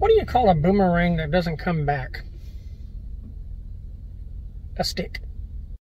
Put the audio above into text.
What do you call a boomerang that doesn't come back? A stick.